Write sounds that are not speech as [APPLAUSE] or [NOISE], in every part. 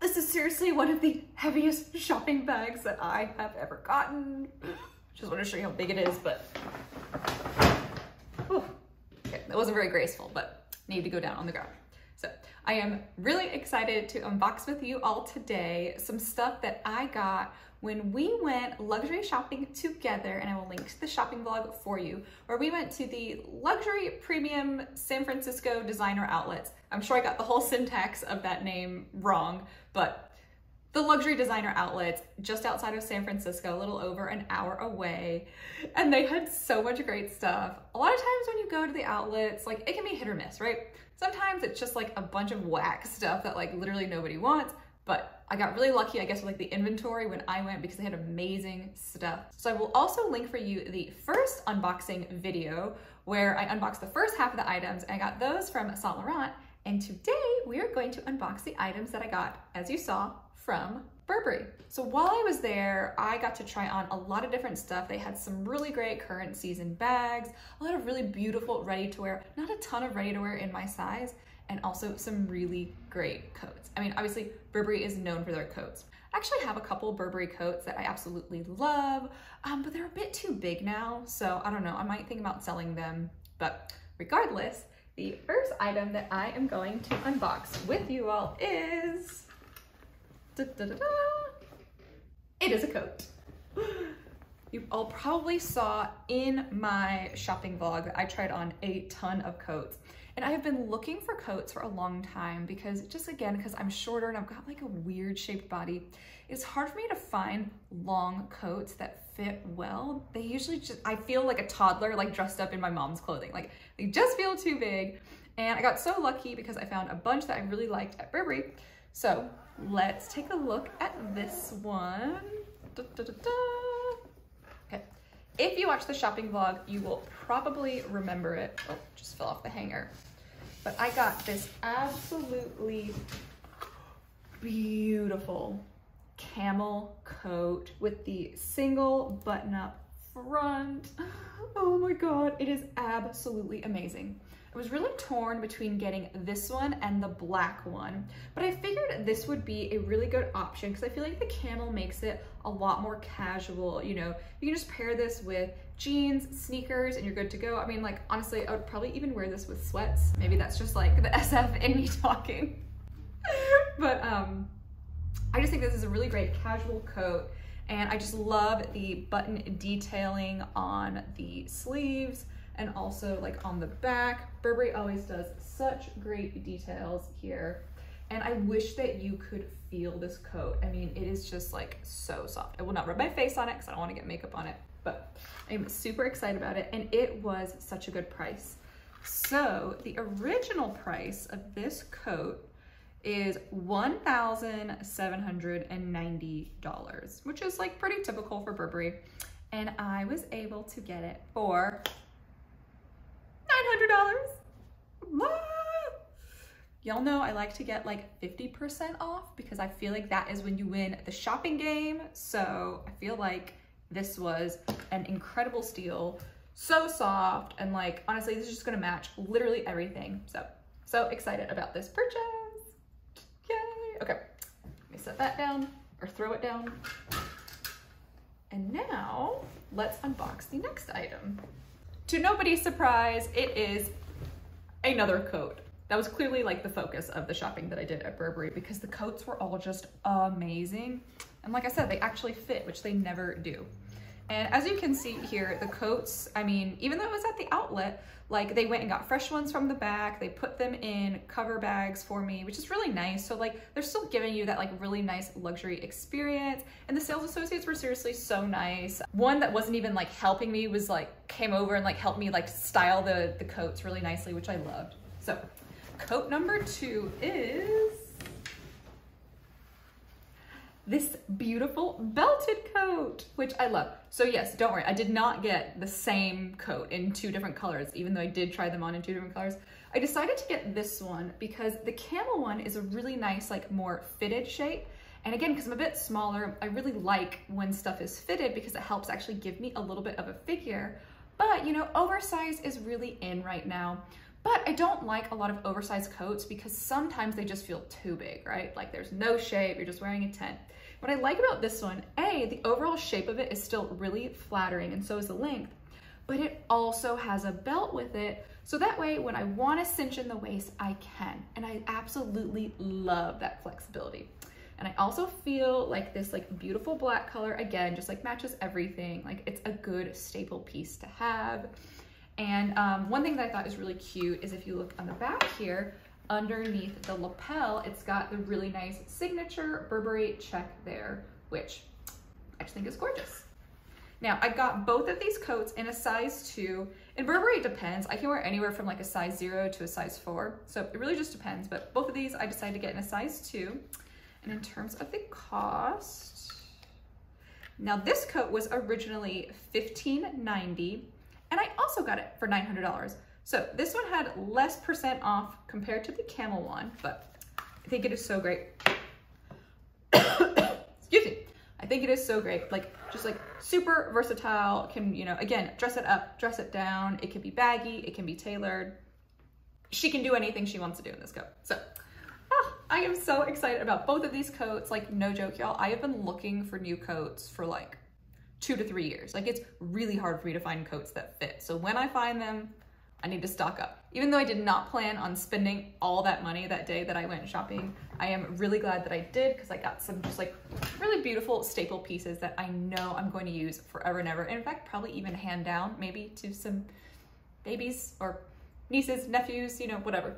this is seriously one of the heaviest shopping bags that I have ever gotten. Just want to show you how big it is, but Whew. okay, that wasn't very graceful, but need to go down on the ground. I am really excited to unbox with you all today some stuff that I got when we went luxury shopping together, and I will link to the shopping vlog for you, where we went to the luxury premium San Francisco designer outlets. I'm sure I got the whole syntax of that name wrong, but the luxury designer outlets just outside of San Francisco, a little over an hour away. And they had so much great stuff. A lot of times when you go to the outlets, like it can be hit or miss, right? Sometimes it's just like a bunch of whack stuff that like literally nobody wants. But I got really lucky, I guess, with like the inventory when I went because they had amazing stuff. So I will also link for you the first unboxing video where I unboxed the first half of the items and I got those from Saint Laurent. And today we are going to unbox the items that I got, as you saw, from Burberry. So while I was there, I got to try on a lot of different stuff. They had some really great current season bags, a lot of really beautiful ready to wear, not a ton of ready to wear in my size, and also some really great coats. I mean, obviously Burberry is known for their coats. I actually have a couple Burberry coats that I absolutely love, um, but they're a bit too big now. So I don't know, I might think about selling them. But regardless, the first item that I am going to unbox with you all is, da, da, da, it is a coat. [GASPS] You all probably saw in my shopping vlog that I tried on a ton of coats. And I have been looking for coats for a long time because just again, because I'm shorter and I've got like a weird shaped body, it's hard for me to find long coats that fit well. They usually just, I feel like a toddler like dressed up in my mom's clothing. Like they just feel too big. And I got so lucky because I found a bunch that I really liked at Burberry. So let's take a look at this one. Da, da, da, okay. If you watch the shopping vlog, you will probably remember it. Oh, just fell off the hanger. But I got this absolutely beautiful camel coat with the single button up front. [LAUGHS] Oh my God, it is absolutely amazing. I was really torn between getting this one and the black one, but I figured this would be a really good option because I feel like the camel makes it a lot more casual. You know, you can just pair this with jeans, sneakers, and you're good to go. I mean, like, honestly, I would probably even wear this with sweats. Maybe that's just like the [LAUGHS] SF in me talking. [LAUGHS] but um, I just think this is a really great casual coat. And I just love the button detailing on the sleeves and also like on the back. Burberry always does such great details here. And I wish that you could feel this coat. I mean, it is just like so soft. I will not rub my face on it because I don't want to get makeup on it, but I'm super excited about it. And it was such a good price. So the original price of this coat is $1,790, which is like pretty typical for Burberry. And I was able to get it for $900. Y'all know I like to get like 50% off because I feel like that is when you win the shopping game. So I feel like this was an incredible steal. So soft and like, honestly, this is just gonna match literally everything. So, so excited about this purchase. Okay, let me set that down or throw it down. And now let's unbox the next item. To nobody's surprise, it is another coat. That was clearly like the focus of the shopping that I did at Burberry because the coats were all just amazing. And like I said, they actually fit, which they never do. And as you can see here, the coats, I mean, even though it was at the outlet, like they went and got fresh ones from the back, they put them in cover bags for me, which is really nice. So like they're still giving you that like really nice luxury experience. And the sales associates were seriously so nice. One that wasn't even like helping me was like came over and like helped me like style the, the coats really nicely, which I loved. So coat number two is this beautiful belted coat, which I love. So yes, don't worry, I did not get the same coat in two different colors, even though I did try them on in two different colors. I decided to get this one because the camel one is a really nice, like more fitted shape. And again, because I'm a bit smaller, I really like when stuff is fitted because it helps actually give me a little bit of a figure. But you know, oversize is really in right now. But I don't like a lot of oversized coats because sometimes they just feel too big, right? Like there's no shape, you're just wearing a tent. What I like about this one, A, the overall shape of it is still really flattering and so is the length, but it also has a belt with it. So that way, when I wanna cinch in the waist, I can. And I absolutely love that flexibility. And I also feel like this like beautiful black color, again, just like matches everything. Like it's a good staple piece to have. And um, one thing that I thought is really cute is if you look on the back here, underneath the lapel, it's got the really nice signature Burberry check there, which I just think is gorgeous. Now, I got both of these coats in a size two. In Burberry, depends. I can wear anywhere from like a size zero to a size four. So it really just depends. But both of these, I decided to get in a size two. And in terms of the cost, now this coat was originally $15.90 and I also got it for $900. So this one had less percent off compared to the camel one, but I think it is so great. [COUGHS] Excuse me. I think it is so great. Like just like super versatile, can, you know, again, dress it up, dress it down. It can be baggy, it can be tailored. She can do anything she wants to do in this coat. So oh, I am so excited about both of these coats. Like no joke, y'all. I have been looking for new coats for like two to three years. Like it's really hard for me to find coats that fit. So when I find them, I need to stock up. Even though I did not plan on spending all that money that day that I went shopping, I am really glad that I did because I got some just like really beautiful staple pieces that I know I'm going to use forever and ever. And in fact, probably even hand down maybe to some babies or nieces, nephews, you know, whatever.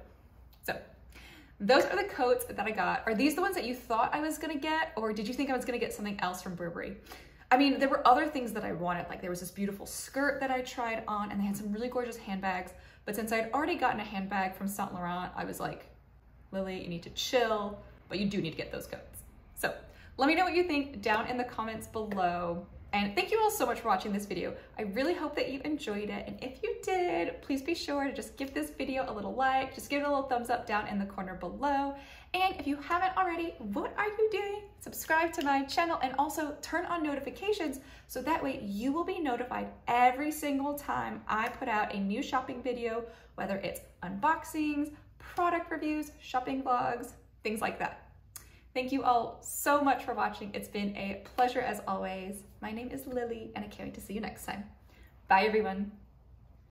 So those are the coats that I got. Are these the ones that you thought I was gonna get or did you think I was gonna get something else from Burberry? I mean, there were other things that I wanted. Like there was this beautiful skirt that I tried on and they had some really gorgeous handbags. But since I'd already gotten a handbag from Saint Laurent, I was like, Lily, you need to chill, but you do need to get those coats. So let me know what you think down in the comments below. And thank you all so much for watching this video. I really hope that you enjoyed it. And if you did, please be sure to just give this video a little like, just give it a little thumbs up down in the corner below. And if you haven't already, what are you doing? Subscribe to my channel and also turn on notifications so that way you will be notified every single time I put out a new shopping video, whether it's unboxings, product reviews, shopping vlogs, things like that. Thank you all so much for watching. It's been a pleasure as always. My name is Lily and I can't wait to see you next time. Bye everyone.